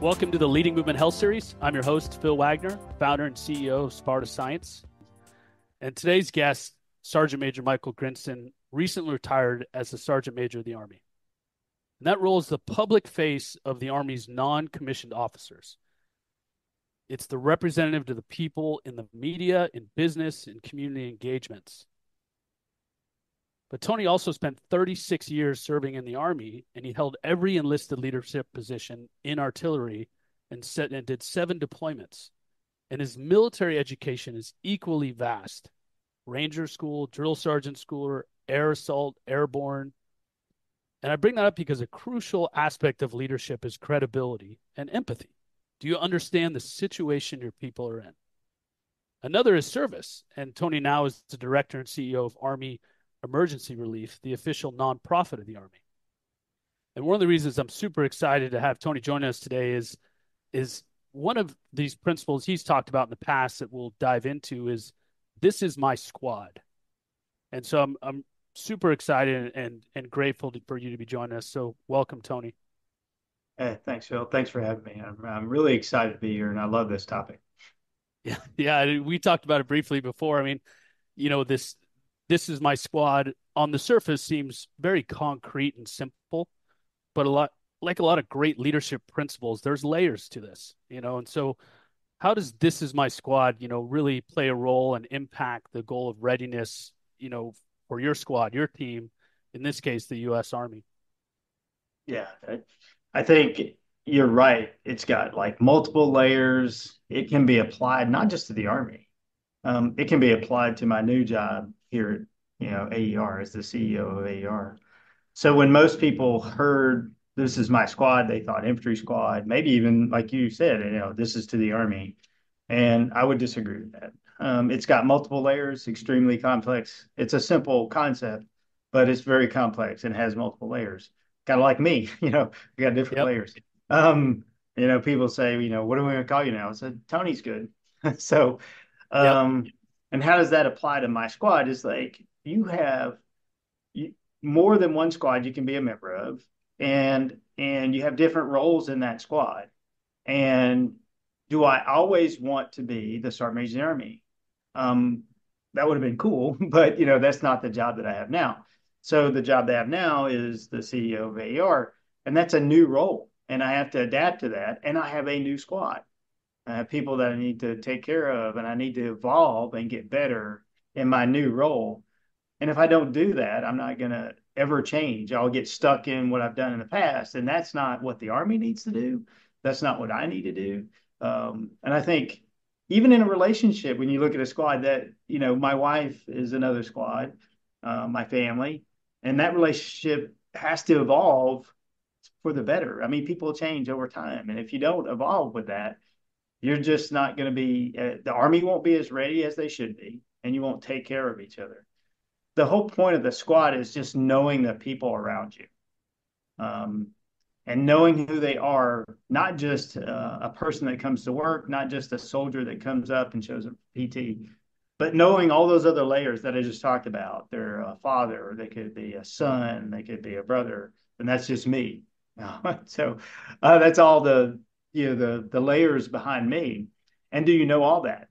Welcome to the Leading Movement Health Series. I'm your host, Phil Wagner, founder and CEO of Sparta Science. And today's guest, Sergeant Major Michael Grinston, recently retired as the Sergeant Major of the Army. And that role is the public face of the Army's non commissioned officers. It's the representative to the people in the media, in business, in community engagements. But Tony also spent 36 years serving in the Army, and he held every enlisted leadership position in artillery and, set, and did seven deployments. And his military education is equally vast Ranger School, Drill Sergeant School, Air Assault, Airborne. And I bring that up because a crucial aspect of leadership is credibility and empathy. Do you understand the situation your people are in? Another is service. And Tony now is the director and CEO of Army Emergency Relief, the official nonprofit of the Army. And one of the reasons I'm super excited to have Tony join us today is is one of these principles he's talked about in the past that we'll dive into is this is my squad. And so I'm I'm super excited and and grateful to, for you to be joining us. So welcome, Tony. Hey, thanks, Phil. Thanks for having me. I'm I'm really excited to be here, and I love this topic. Yeah, yeah. We talked about it briefly before. I mean, you know, this this is my squad on the surface seems very concrete and simple, but a lot like a lot of great leadership principles, there's layers to this, you know. And so, how does this is my squad, you know, really play a role and impact the goal of readiness, you know, for your squad, your team, in this case, the U.S. Army? Yeah, I think you're right. It's got like multiple layers. It can be applied not just to the Army. Um, it can be applied to my new job here at you know AER as the CEO of AER. So when most people heard this is my squad, they thought infantry squad, maybe even like you said, you know, this is to the Army, and I would disagree with that. Um, it's got multiple layers, extremely complex. It's a simple concept, but it's very complex and has multiple layers. Kind of like me, you know, we got different yep. layers. Um, you know, people say, you know, what are we going to call you now? I said, Tony's good. so, um, yep. And how does that apply to my squad? Is like you have more than one squad you can be a member of, and and you have different roles in that squad. And do I always want to be the sergeant major army? Um, that would have been cool, but you know that's not the job that I have now. So the job that I have now is the CEO of ar and that's a new role, and I have to adapt to that. And I have a new squad, I have people that I need to take care of, and I need to evolve and get better in my new role. And if I don't do that, I'm not going to ever change. I'll get stuck in what I've done in the past. And that's not what the Army needs to do. That's not what I need to do. Um, and I think even in a relationship, when you look at a squad that, you know, my wife is another squad, uh, my family, and that relationship has to evolve for the better. I mean, people change over time. And if you don't evolve with that, you're just not going to be uh, the army won't be as ready as they should be and you won't take care of each other. The whole point of the squad is just knowing the people around you um, and knowing who they are not just uh, a person that comes to work not just a soldier that comes up and shows a pt but knowing all those other layers that i just talked about. They're a father they could be a son they could be a brother and that's just me. So uh, that's all the you know the the layers behind me. And do you know all that?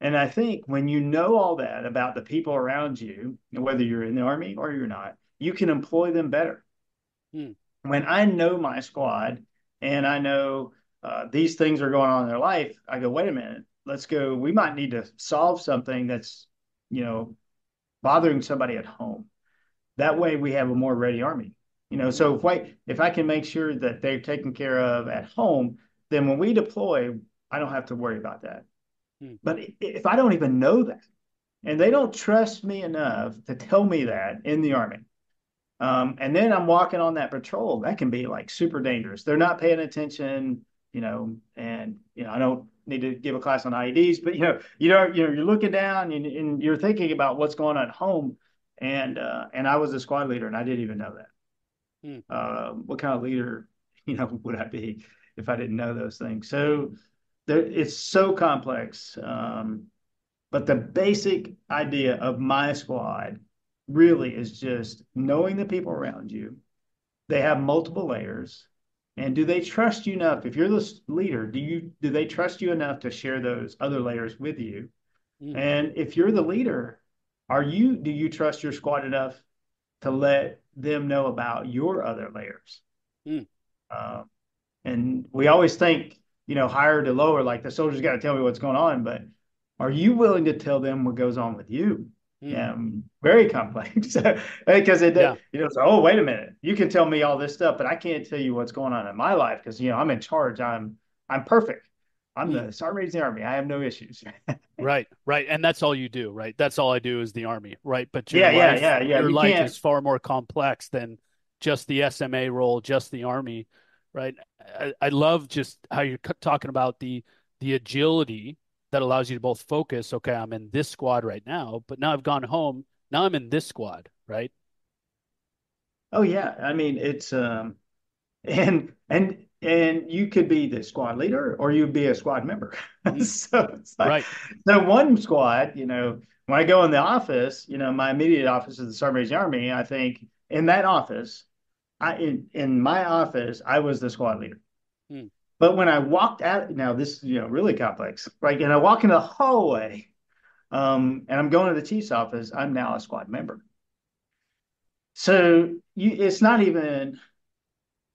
And i think when you know all that about the people around you whether you're in the army or you're not you can employ them better. Hmm. when i know my squad and i know uh, these things are going on in their life i go wait a minute. Let's go. We might need to solve something that's you know bothering somebody at home. That way we have a more ready army you know, so if I if I can make sure that they're taken care of at home, then when we deploy, I don't have to worry about that. Hmm. But if I don't even know that, and they don't trust me enough to tell me that in the army, um, and then I'm walking on that patrol, that can be like super dangerous. They're not paying attention, you know, and you know I don't need to give a class on IEDs, but you know, you know, you know, you're looking down and, and you're thinking about what's going on at home, and uh, and I was a squad leader and I didn't even know that. Hmm. Uh, what kind of leader, you know, would I be if I didn't know those things? So there, it's so complex. Um, but the basic idea of my squad really is just knowing the people around you. They have multiple layers. And do they trust you enough? If you're the leader, do you do they trust you enough to share those other layers with you? Mm. And if you're the leader, are you do you trust your squad enough to let them know about your other layers? Mm. And we always think, you know, higher to lower, like the soldiers got to tell me what's going on, but are you willing to tell them what goes on with you? Mm. Yeah, very complex because it, yeah. you know, so, oh, wait a minute, you can tell me all this stuff, but I can't tell you what's going on in my life because you know I'm in charge. I'm I'm perfect. I'm the sergeant the army. I have no issues. right, right, and that's all you do, right? That's all I do is the army, right? But your yeah, life, yeah, yeah, yeah. Your you life can't... is far more complex than just the SMA role, just the army, right? I, I love just how you're talking about the the agility that allows you to both focus. Okay, I'm in this squad right now, but now I've gone home. Now I'm in this squad, right? Oh yeah, I mean it's um, and and and you could be the squad leader or you'd be a squad member. Mm-hmm. so like, right. So one squad, you know, when I go in the office, you know, my immediate office is the Sergeant Army. I think in that office, I in, in my office, I was the squad leader. Hmm. But when I walked out, now this is you know really complex, right? And I walk in the hallway, um, and I'm going to the chief's office. I'm now a squad member. So you, it's not even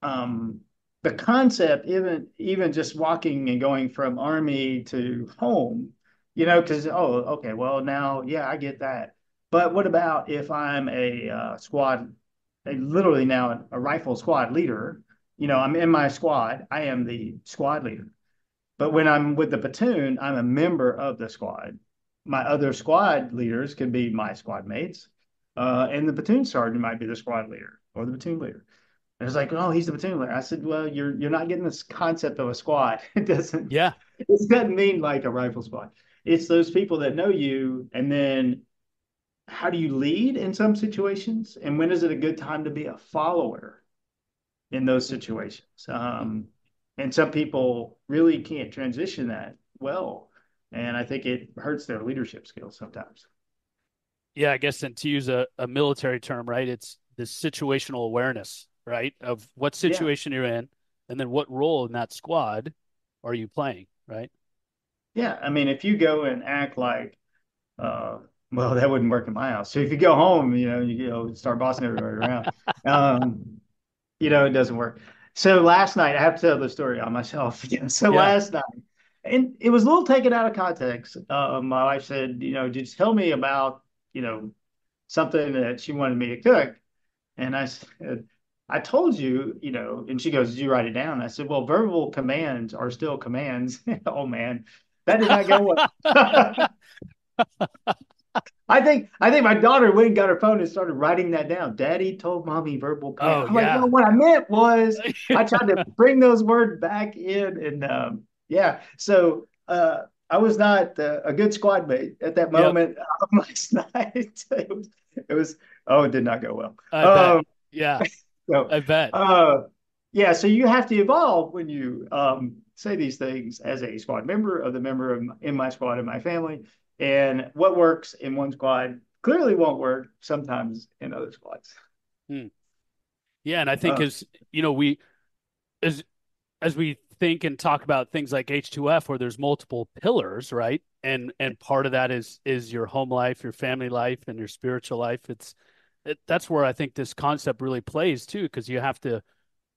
um, the concept, even even just walking and going from army to home, you know, because oh, okay, well now, yeah, I get that. But what about if I'm a uh, squad, a, literally now a rifle squad leader? You know, I'm in my squad. I am the squad leader. But when I'm with the platoon, I'm a member of the squad. My other squad leaders can be my squad mates, uh, and the platoon sergeant might be the squad leader or the platoon leader. And it's like, oh, he's the platoon leader. I said, well, you're you're not getting this concept of a squad. It doesn't. Yeah. It doesn't mean like a rifle squad. It's those people that know you, and then how do you lead in some situations, and when is it a good time to be a follower in those situations? Um, and some people really can't transition that well, and I think it hurts their leadership skills sometimes. Yeah, I guess, and to use a, a military term, right? It's the situational awareness right? Of what situation yeah. you're in, and then what role in that squad are you playing, right? Yeah, I mean, if you go and act like, uh, well, that wouldn't work in my house. So if you go home, you know, you, you know, start bossing everybody around, um, you know, it doesn't work. So last night, I have to tell the story on myself. Again. So yeah. last night, and it was a little taken out of context. Uh, my wife said, you know, just tell me about, you know, something that she wanted me to cook. And I said, I told you, you know, and she goes, Did you write it down? I said, Well, verbal commands are still commands. oh man, that did not go well. I think I think my daughter went and got her phone and started writing that down. Daddy told mommy verbal commands. Oh, I'm yeah. like, no, what I meant was I tried to bring those words back in and um, yeah. So uh, I was not uh, a good squad mate at that moment yep. last night. it, was, it was oh, it did not go well. Um, yeah. So I bet. Uh, yeah, so you have to evolve when you um, say these things as a squad member of the member of, in my squad in my family, and what works in one squad clearly won't work sometimes in other squads. Hmm. Yeah, and I think uh, as you know, we as as we think and talk about things like H2F where there's multiple pillars, right? And and part of that is is your home life, your family life, and your spiritual life. It's it, that's where I think this concept really plays too, because you have to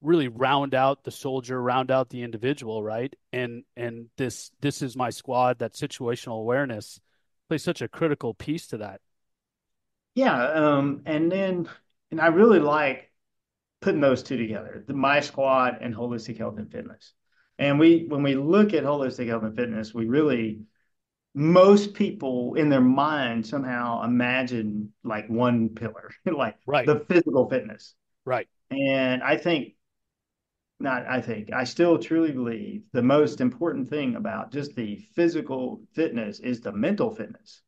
really round out the soldier, round out the individual, right? And and this this is my squad. That situational awareness plays such a critical piece to that. Yeah, um, and then and I really like putting those two together, the my squad and holistic health and fitness. And we when we look at holistic health and fitness, we really most people in their mind somehow imagine like one pillar, like right. the physical fitness. Right. And I think, not I think, I still truly believe the most important thing about just the physical fitness is the mental fitness.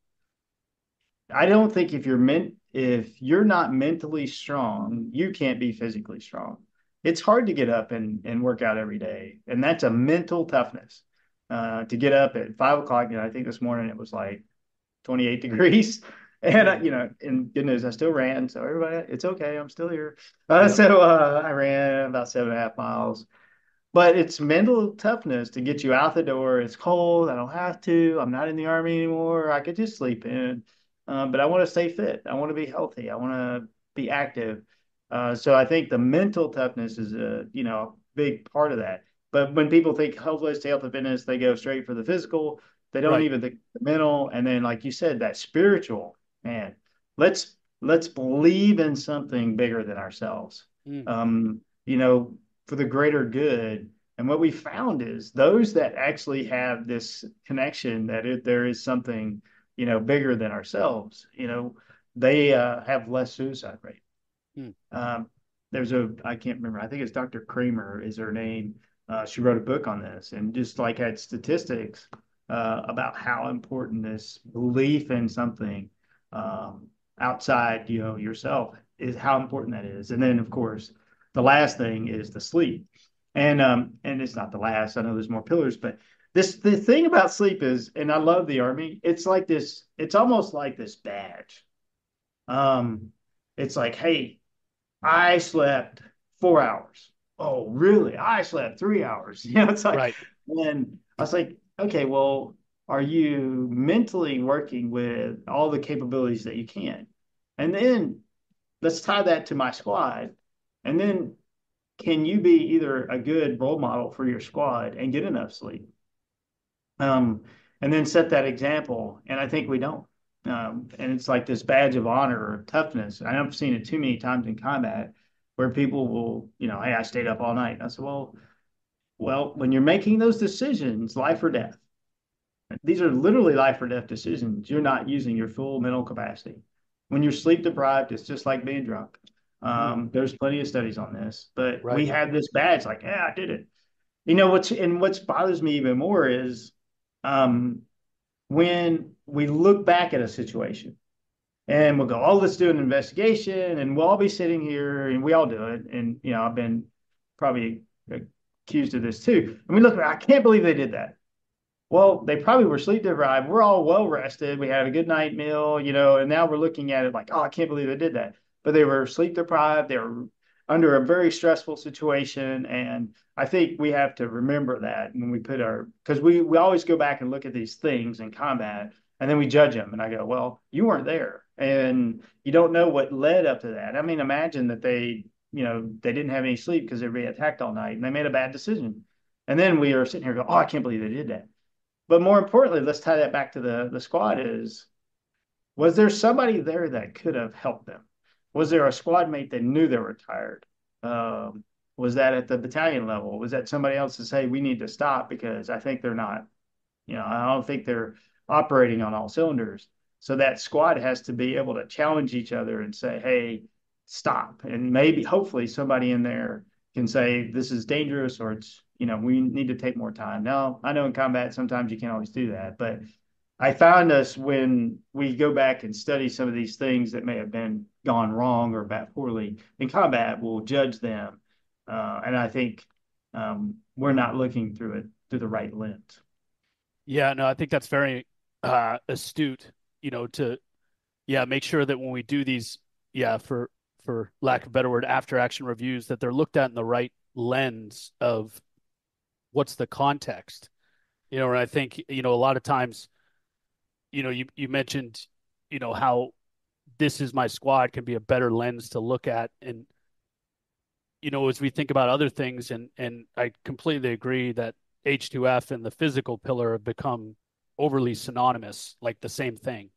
I don't think if you're meant if you're not mentally strong, you can't be physically strong. It's hard to get up and, and work out every day. And that's a mental toughness uh, to get up at five o'clock. You know, I think this morning it was like 28 degrees. And, uh, you know, and good news, I still ran. So everybody, it's okay. I'm still here. Uh, So uh, I ran about seven and a half miles. but it's mental toughness to get you out the door. It's cold. I don't have to. I'm not in the army anymore. I could just sleep in. Um, but I want to stay fit. I want to be healthy. I want to be active. Uh, so I think the mental toughness is a you know big part of that. But when people think holistic health and fitness, they go straight for the physical. They don't right. even think the mental. And then, like you said, that spiritual man. Let's let's believe in something bigger than ourselves. Mm. Um, you know, for the greater good. And what we found is those that actually have this connection that it, there is something, you know, bigger than ourselves, you know, they uh, have less suicide rate. Hmm. Um, there's a, I can't remember, I think it's Dr. Kramer is her name. Uh, she wrote a book on this and just like had statistics uh, about how important this belief in something um, outside, you know, yourself is how important that is. And then, of course, the last thing is the sleep. And um, and it's not the last. I know there's more pillars, but this the thing about sleep is, and I love the army. It's like this. It's almost like this badge. Um, it's like, hey, I slept four hours. Oh, really? I slept three hours. You know, it's like, right. and I was like, okay, well, are you mentally working with all the capabilities that you can? And then let's tie that to my squad. And then can you be either a good role model for your squad and get enough sleep? Um, and then set that example. And I think we don't. Um, and it's like this badge of honor or toughness. I've seen it too many times in combat where people will, you know, hey, I stayed up all night. I said, well, well, when you're making those decisions, life or death, these are literally life or death decisions. You're not using your full mental capacity. When you're sleep deprived, it's just like being drunk. Um, there's plenty of studies on this, but right. we have this badge like, yeah, I did it. You know what's and what bothers me even more is um, when we look back at a situation and we'll go, oh, let's do an investigation, and we'll all be sitting here, and we all do it. And you know, I've been probably accused of this too. And we look, I can't believe they did that. Well, they probably were sleep deprived. We're all well rested. We had a good night meal, you know, and now we're looking at it like, oh, I can't believe they did that but they were sleep deprived. They were under a very stressful situation. And I think we have to remember that when we put our, because we, we always go back and look at these things in combat and then we judge them. And I go, well, you weren't there and you don't know what led up to that. I mean, imagine that they, you know, they didn't have any sleep because they were being attacked all night and they made a bad decision. And then we are sitting here going, oh, I can't believe they did that. But more importantly, let's tie that back to the, the squad is, was there somebody there that could have helped them? was there a squad mate that knew they were tired? Um, was that at the battalion level? Was that somebody else to say we need to stop because I think they're not, you know, I don't think they're operating on all cylinders. So that squad has to be able to challenge each other and say, hey, stop. And maybe hopefully somebody in there can say this is dangerous or it's, you know, we need to take more time. Now, I know in combat sometimes you can't always do that, but I found us when we go back and study some of these things that may have been gone wrong or bad poorly in combat, we'll judge them. Uh, and I think um, we're not looking through it through the right lens. Yeah, no, I think that's very uh, astute. You know, to yeah, make sure that when we do these, yeah, for for lack of a better word, after action reviews, that they're looked at in the right lens of what's the context. You know, and I think you know a lot of times you know, you you mentioned, you know, how this is my squad can be a better lens to look at and you know, as we think about other things and and I completely agree that H2F and the physical pillar have become overly synonymous, like the same thing.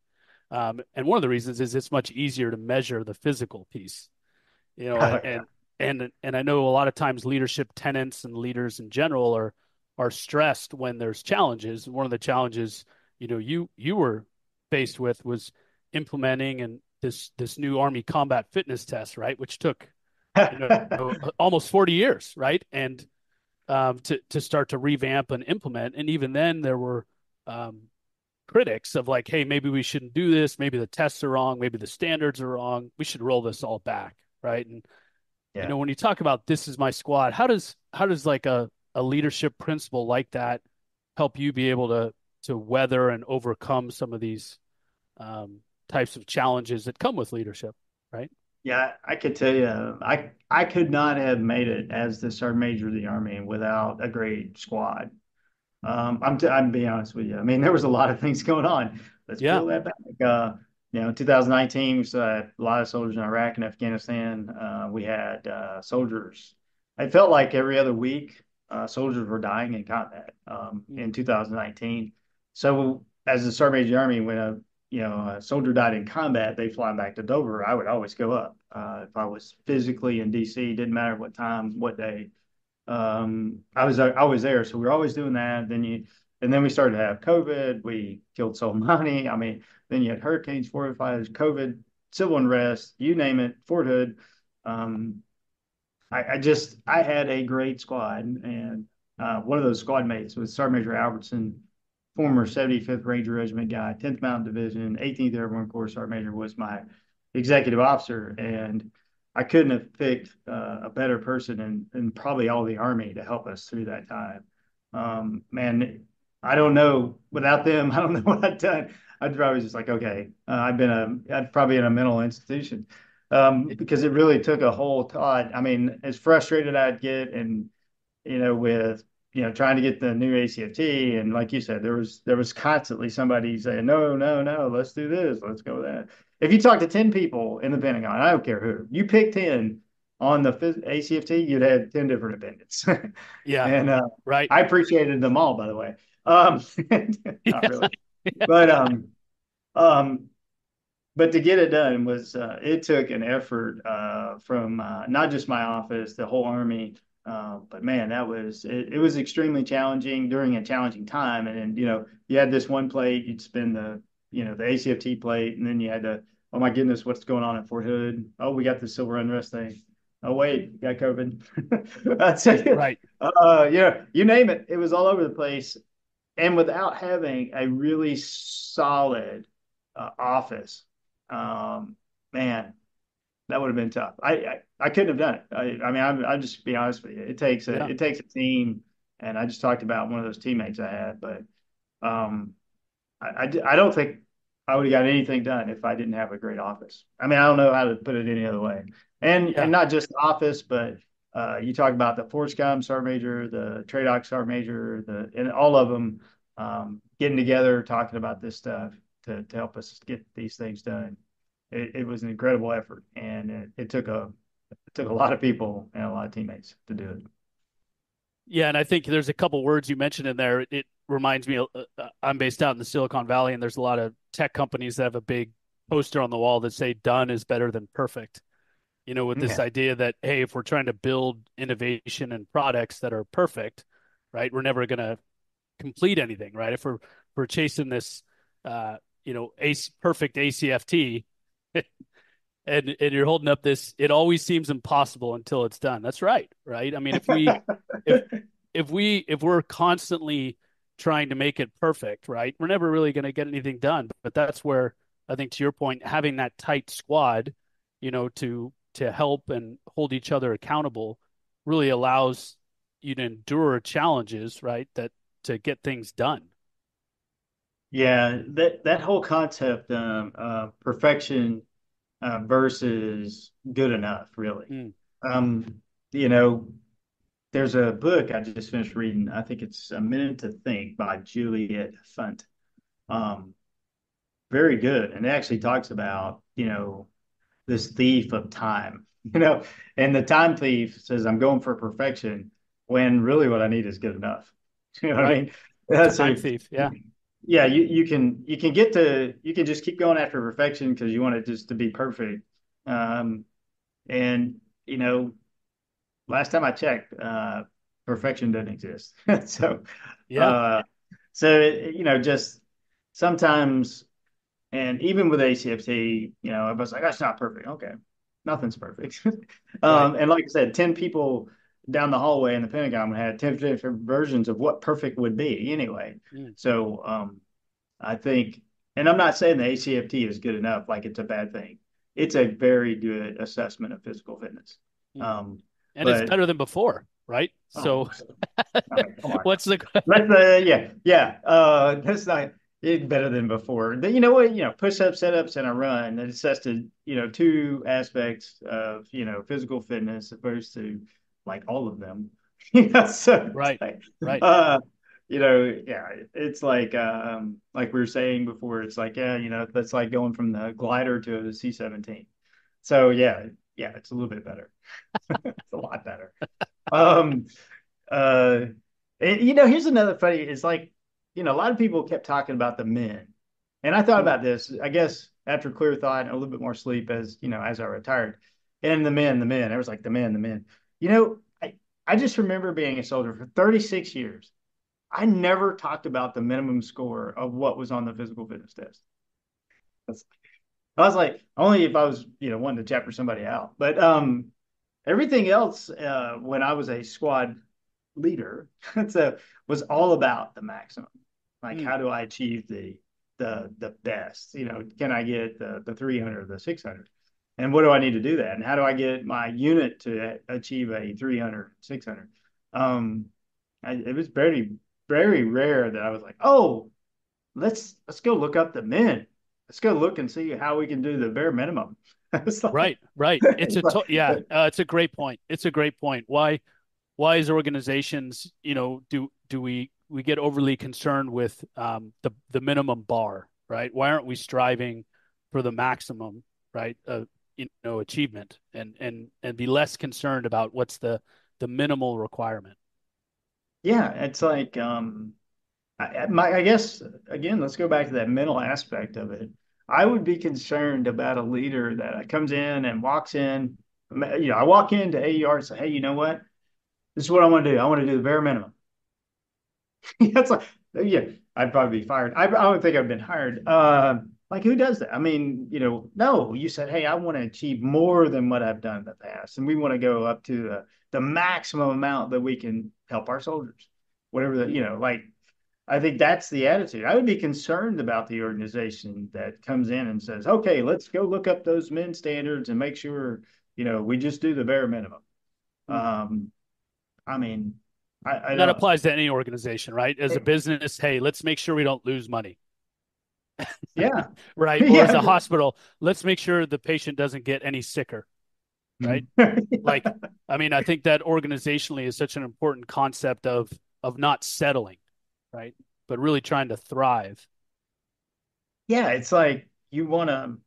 Um, and one of the reasons is it's much easier to measure the physical piece, you know, oh, and, and, and I know a lot of times leadership tenants and leaders in general are, are stressed when there's challenges. One of the challenges you know you you were faced with was implementing and this this new army combat fitness test right which took you know, almost 40 years right and um, to to start to revamp and implement and even then there were um, critics of like hey maybe we shouldn't do this maybe the tests are wrong maybe the standards are wrong we should roll this all back right and yeah. you know when you talk about this is my squad how does how does like a, a leadership principle like that help you be able to to weather and overcome some of these um, types of challenges that come with leadership, right? Yeah, I could tell you, I I could not have made it as the sergeant major of the Army without a great squad. Um, I'm t I'm being honest with you. I mean, there was a lot of things going on. Let's Yeah. peel that back. Uh, you know, 2019, we saw a lot of soldiers in Iraq and Afghanistan. Uh, we had uh, soldiers. It felt like every other week, uh, soldiers were dying in combat um, Mm. in 2019. So, as a sergeant major the Army, when a you know a soldier died in combat, they fly back to Dover. I would always go up uh, if I was physically in DC. Didn't matter what time, what day um, I was I was there, so we were always doing that. Then you, and then we started to have COVID. We killed so many. I mean, then you had hurricanes, forest fires, COVID, civil unrest, you name it, Fort Hood. Um, I, I just I had a great squad, and uh, one of those squad mates was Sergeant Major Albertson, former 75th Ranger Regiment guy, 10th Mountain Division, 18th Airborne Corps Sergeant Major was my executive officer, and I couldn't have picked uh, a better person and probably all the Army to help us through that time. Um, man, I don't know without them, I don't know what I'd done. I'd probably just like, okay, uh, I've been a, I'd probably in a mental institution um, because it really took a whole thought. I mean, as frustrated I'd get, and you know, with you know, trying to get the new ACFT, and like you said, there was there was constantly somebody saying, no, no, no, let's do this, let's go with that. If you talk to ten people in the Pentagon, I don't care who, you pick ten on the ACFT, you'd have ten different opinions, Yeah. and uh, Right. I appreciated them all, by the way. Um, not really, but um, um, but to get it done was uh, it took an effort uh, from uh, not just my office, the whole army. Uh, but man, that was it, it was extremely challenging during a challenging time. And then you know you had this one plate, you'd spend the you know the ACFT plate, and then you had to oh my goodness, what's going on at Fort Hood? Oh, we got the civil unrest thing. Oh wait, got COVID. That's it. Right. Uh, yeah, you name it, it was all over the place, and without having a really solid uh, office um, man, that would have been tough. I, I, I couldn't have done it. I, I mean, I'm, I'm just be honest with you. It takes a, Yeah. it takes a team, and I just talked about one of those teammates I had, but um, i i don't think I would have got anything done if I didn't have a great office. I mean, I don't know how to put it any other way. And Yeah. and not just office, but uh, you talk about the FORSCOM Sergeant Major, the TRADOC Sergeant Major, the and all of them um, getting together, talking about this stuff to to help us get these things done. It, it was an incredible effort, and it, it took a it took a lot of people and a lot of teammates to do it. Yeah, and I think there's a couple words you mentioned in there. It reminds me, uh, uh, I'm based out in the Silicon Valley, and there's a lot of tech companies that have a big poster on the wall that say "done is better than perfect." You know, with this Yeah. idea that hey, if we're trying to build innovation and products that are perfect, right, we're never going to complete anything, right? If we're if we're chasing this, uh, you know, ace perfect ACFT, and and you're holding up this, it always seems impossible until it's done. That's right, right? I mean, if we if if we if we're constantly trying to make it perfect, right, we're never really going to get anything done. But that's where I think, to your point, having that tight squad, you know, to to help and hold each other accountable, really allows you to endure challenges, right? That to get things done. Yeah, that that whole concept um, uh, perfection uh, versus good enough, really. Mm, Um, you know, there's a book I just finished reading. I think it's A Minute to Think by Juliet Funt. Um, very good, and it actually talks about you know this thief of time. You know, and the time thief says, "I'm going for perfection," when really what I need is good enough. You know what I right. mean? That's Time a thief. Yeah. yeah, you, you can you can get to you can just keep going after perfection because you want it just to be perfect. Um, and you know, last time I checked, uh, perfection doesn't exist. so, Yeah. uh, so you know, just sometimes, and even with ACFT, you know, I was like, that's not perfect. Okay, nothing's perfect. Right. um, and like I said, ten people down the hallway in the Pentagon had ten different versions of what perfect would be anyway. Mm, So, um, I think, and I'm not saying the ACFT is good enough, like it's a bad thing. It's a very good assessment of physical fitness. mm. Um, And it's better than before, right? oh, So what's the Let's uh, yeah, yeah. Uh, that's not it's better than before. You know what? You know, push ups, set ups, and a run. It's just a you know two aspects of you know physical fitness opposed to like all of them. you know, so right, like, right. Uh, you know, yeah, it's like um, like we were saying before. It's like yeah, you know, that's like going from the glider to a C seventeen. So yeah, yeah, it's a little bit better. it's a lot better. Um, uh, and, you know, here's another funny. It's like you know, a lot of people kept talking about the men. And I thought about this, I guess, after clear thought and a little bit more sleep as, you know, as I retired. And the men, the men, I was like, the men, the men. You know, I, I just remember being a soldier for 36 years. I never talked about the minimum score of what was on the physical fitness test. That's, I was like, only if I was, you know, wanting to chapter somebody out. But um, everything else, uh, when I was a squad leader, so was all about the maximum. Like, mm. how do I achieve the the the best? You know, can I get the the 300, the 600? And what do I need to do that? And how do I get my unit to achieve a 300, 600? Um, I, it was very very rare that I was like, oh, let's let's go look up the men. Let's go look and see how we can do the bare minimum. like, right, right. It's a to- yeah. Uh, it's a great point. It's a great point. Why why as organizations, you know, do do we we get overly concerned with um, the the minimum bar, right? Why aren't we striving for the maximum, right? Uh, you know, achievement, and and and be less concerned about what's the the minimal requirement. Yeah, it's like um, I, my, I guess again, let's go back to that mental aspect of it. I would be concerned about a leader that comes in and walks in. You know, I walk into AER and say, "Hey, you know what? This is what I want to do. I want to do the bare minimum." That's like, yeah, I'd probably be fired. I, I don't think I've been hired. Uh, like, who does that? I mean, you know, no, you said, hey, I want to achieve more than what I've done in the past. And we want to go up to the, the maximum amount that we can help our soldiers, whatever the, you know, like, I think that's the attitude. I would be concerned about the organization that comes in and says, okay, let's go look up those men standards and make sure, you know, we just do the bare minimum. Mm-hmm. Um, I mean, I, I that applies to any organization, right? As a business, hey, let's make sure we don't lose money. Yeah. right. Or yeah. as a hospital, let's make sure the patient doesn't get any sicker. Right. like, I mean, I think that organizationally is such an important concept of of not settling, right? But really trying to thrive. Yeah, it's like you want to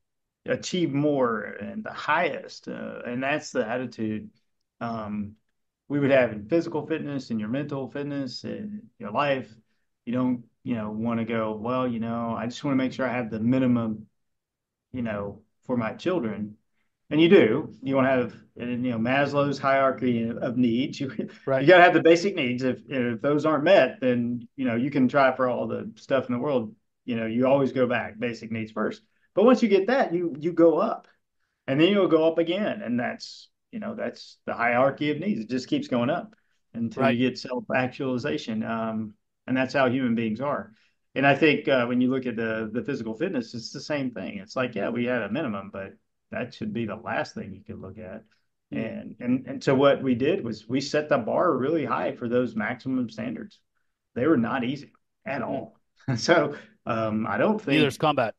achieve more and the highest, uh, and that's the attitude. Um, we would have in physical fitness and your mental fitness and your life. You don't, you know, want to go, well, you know, I just want to make sure I have the minimum, you know, for my children. And you do. You want to have, you know, Maslow's hierarchy of needs. You, right. you got to have the basic needs. If if those aren't met, then you know you can try for all the stuff in the world. You know, you always go back. Basic needs first. But once you get that, you you go up, and then you'll go up again, and that's you know that's the hierarchy of needs. It just keeps going up until right. you get self actualization, um, and that's how human beings are. And I think uh, when you look at the the physical fitness, it's the same thing. It's like yeah, we had a minimum, but that should be the last thing you could look at. Hmm. And and and so what we did was we set the bar really high for those maximum standards. They were not easy at hmm. all. so um, I don't think there's combat.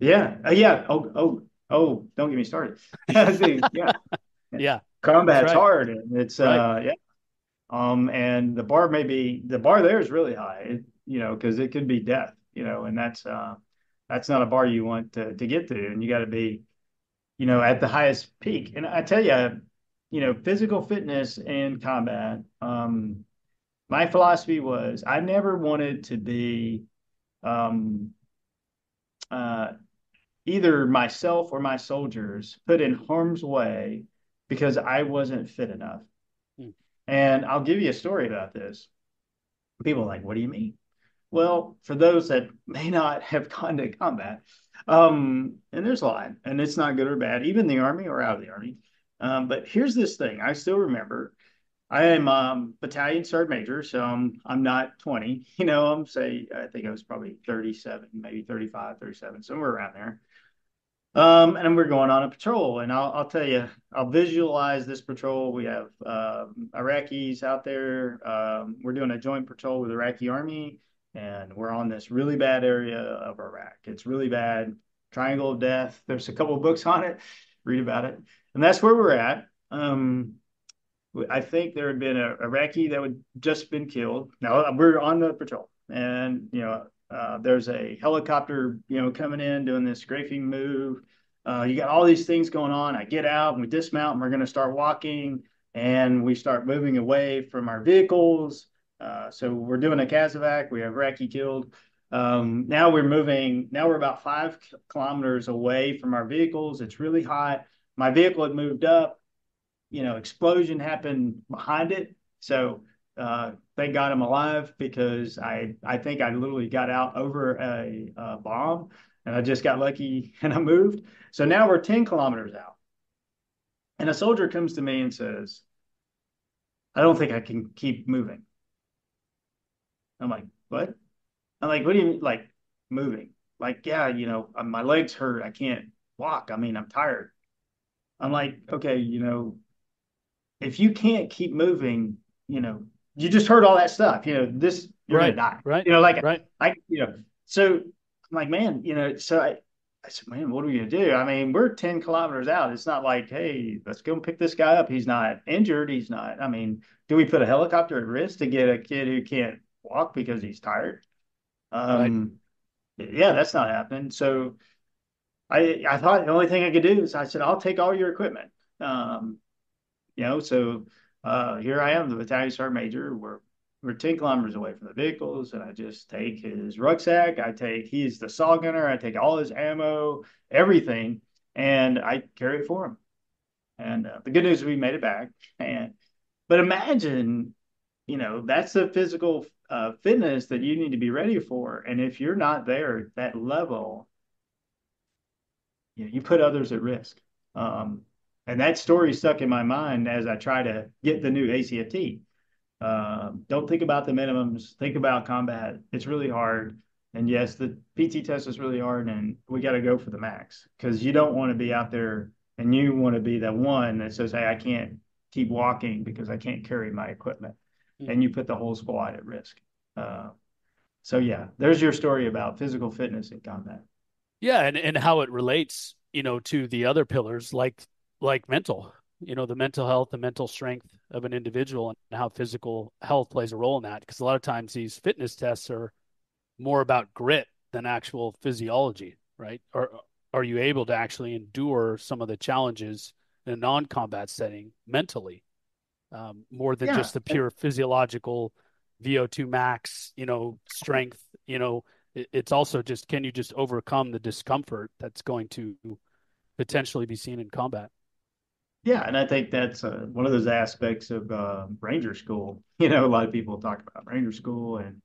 Yeah, uh, yeah. Oh, oh, oh! Don't get me started. yeah, yeah. Combat's right. hard and it's right. uh yeah. Um and the bar may be the bar there is really high, it, you know, because it could be death, you know, and that's uh that's not a bar you want to to get to and you got to be you know at the highest peak. And I tell you, you know, physical fitness and combat um my philosophy was I never wanted to be um uh either myself or my soldiers put in harm's way because I wasn't fit enough. Hmm. And I'll give you a story about this. People are like, what do you mean? Well, for those that may not have gone to combat, um, and there's a lot, and it's not good or bad, even the Army or out of the Army. Um, but here's this thing I still remember. I am um, battalion sergeant major, so I'm, I'm not 20. You know, I'm say, I think I was probably 37, maybe 35, 37, somewhere around there. Um, and we're going on a patrol, and I'll, I'll tell you, I'll visualize this patrol. We have um, Iraqis out there. Um, we're doing a joint patrol with Iraqi Army, and we're on this really bad area of Iraq. It's really bad. Triangle of Death. There's a couple books on it. Read about it, and that's where we're at. Um, I think there had been a Iraqi that had just been killed. Now we're on the patrol, and you know uh, there's a helicopter, you know, coming in doing this strafing move. Uh, you got all these things going on. I get out and we dismount and we're going to start walking and we start moving away from our vehicles. Uh, so we're doing a CASEVAC. We have Iraqi killed. Um, now we're moving. Now we're about five kilometers away from our vehicles. It's really hot. My vehicle had moved up. You know, explosion happened behind it. So uh, thank God I'm alive because I I think I literally got out over a, a bomb and I just got lucky and I moved. So now we're 10 kilometers out. And a soldier comes to me and says, I don't think I can keep moving. I'm like, what? I'm like, what do you mean, like moving? Like, yeah, you know, uh, my legs hurt. I can't walk. I mean, I'm tired. I'm like, okay, you know, if you can't keep moving, you know, you just heard all that stuff. You know, this you're right, gonna die. Right. You know, like right. I, you know, so I'm like, man, you know, so I, I said, man, what are we gonna do? I mean, we're 10 kilometers out. It's not like, hey, let's go pick this guy up. He's not injured. He's not. I mean, do we put a helicopter at risk to get a kid who can't walk because he's tired? Um, right. yeah, that's not happening. So I I thought the only thing I could do is I said, I'll take all your equipment. Um, you know, so uh, here I am, the battalion sergeant major. We're we're 10 kilometers away from the vehicles, and I just take his rucksack. I take he's the SAW gunner. I take all his ammo, everything, and I carry it for him. And uh, the good news is we made it back. And but imagine, you know, that's the physical uh, fitness that you need to be ready for. And if you're not there at that level, you know, you put others at risk. Um, and that story stuck in my mind as I try to get the new ACFT. Uh, don't think about the minimums. Think about combat. It's really hard. And yes, the PT test is really hard, and we got to go for the max because you don't want to be out there and you want to be the one that says, "Hey, I can't keep walking because I can't carry my equipment," and you put the whole squad at risk. Uh, so yeah, there's your story about physical fitness in combat. Yeah, and and how it relates, you know, to the other pillars like like mental, you know, the mental health, the mental strength of an individual, and how physical health plays a role in that. Because a lot of times these fitness tests are more about grit than actual physiology, right? Or are you able to actually endure some of the challenges in a non-combat setting mentally, um, more than yeah. just the pure physiological VO2 max, you know, strength, you know, it, it's also just can you just overcome the discomfort that's going to potentially be seen in combat? Yeah, and I think that's uh, one of those aspects of uh, Ranger School. You know, a lot of people talk about Ranger School, and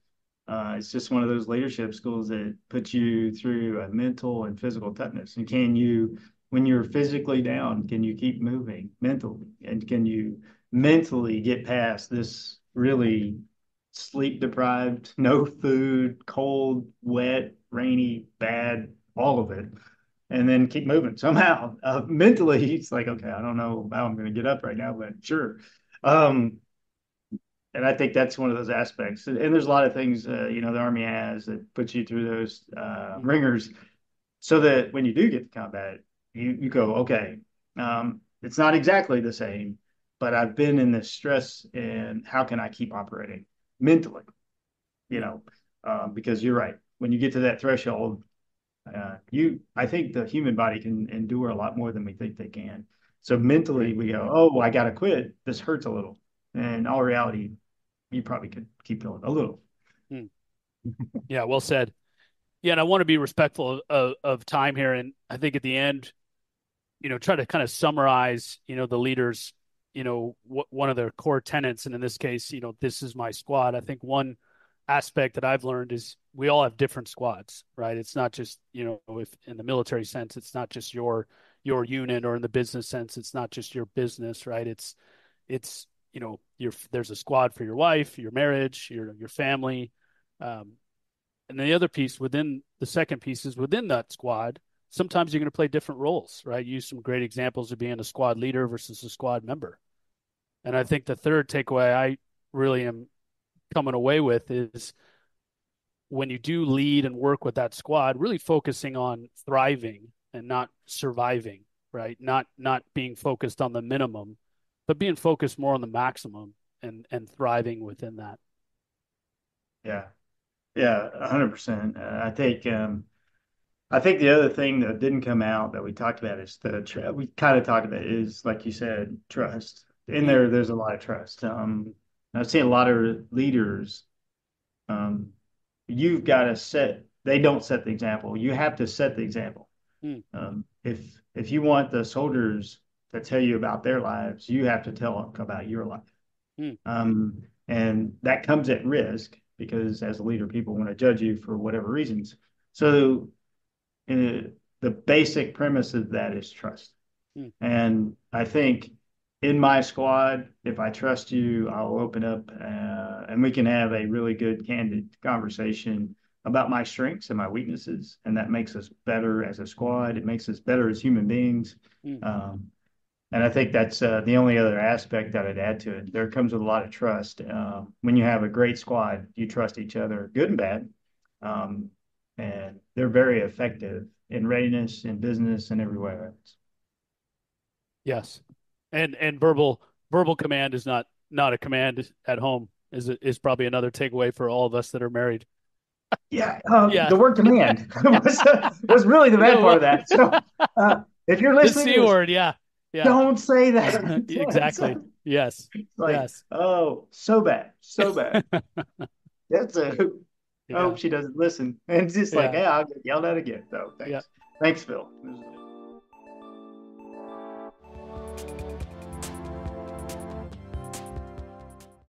uh, it's just one of those leadership schools that puts you through a mental and physical toughness. And can you, when you're physically down, can you keep moving mentally, and can you mentally get past this really sleep deprived, no food, cold, wet, rainy, bad, all of it, and then keep moving somehow. Uh, mentally, he's like, okay, I don't know how I'm going to get up right now, but sure. Um, and I think that's one of those aspects. And, and there's a lot of things, uh, you know, the Army has that puts you through those uh, ringers so that when you do get to combat, you, you go, okay, um, it's not exactly the same, but I've been in this stress and how can I keep operating? mentally, you know, um, because you're right. When you get to that threshold, uh, you, I think the human body can endure a lot more than we think they can. So mentally, we go, oh, I got to quit. This hurts a little. And in all reality, you probably could keep going a little. Hmm. yeah, well said. Yeah, and I want to be respectful of, of time here. And I think at the end, you know, try to kind of summarize, you know, the leaders you know one of their core tenets and in this case you know this is my squad. I think one aspect that i've learned is we all have different squads right? It's not just you know if in the military sense it's not just your your unit or in the business sense it's not just your business right? It's it's you know your there's a squad for your wife your marriage your your family um, and the other piece within the second piece is within that squad sometimes you're going to play different roles right? Use some great examples of being a squad leader versus a squad member and I think the third takeaway I really am coming away with is when you do lead and work with that squad, really focusing on thriving and not surviving, right? Not not being focused on the minimum, but being focused more on the maximum and and thriving within that. Yeah, yeah, hundred percent. Uh, I think um, I think the other thing that didn't come out that we talked about is the we kind of talked about is like you said, trust. In there, there's a lot of trust. Um, I've seen a lot of leaders. Um, you've got to set. They don't set the example. You have to set the example. Mm. Um, if if you want the soldiers to tell you about their lives, you have to tell them about your life. Mm. Um, and that comes at risk because as a leader, people want to judge you for whatever reasons. So uh, the basic premise of that is trust. Mm. And I think in my squad, if I trust you, I'll open up uh, and we can have a really good, candid conversation about my strengths and my weaknesses. And that makes us better as a squad. It makes us better as human beings. Mm. Um, and I think that's uh, the only other aspect that I'd add to it. There comes with a lot of trust. Uh, when you have a great squad, you trust each other, good and bad. Um, and they're very effective in readiness, in business, and everywhere else. Yes, and and verbal verbal command is not not a command at home. Is is probably another takeaway for all of us that are married. Yeah, um, yeah. the word command was, was really the bad part of that. So, uh, if you're listening, the c word, yeah yeah. Don't say that. exactly. Yes. Like, yes. Oh, so bad. So bad. That's a yeah. I hope she doesn't listen. And it's just like, yeah, hey, I'll get yelled at again. So thanks. Yeah. Thanks, Phil.